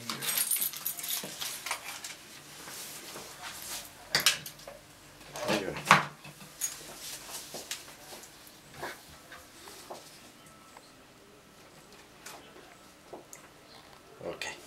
here. Okay.